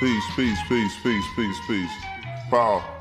Peace, peace, peace, peace, peace, peace. Power.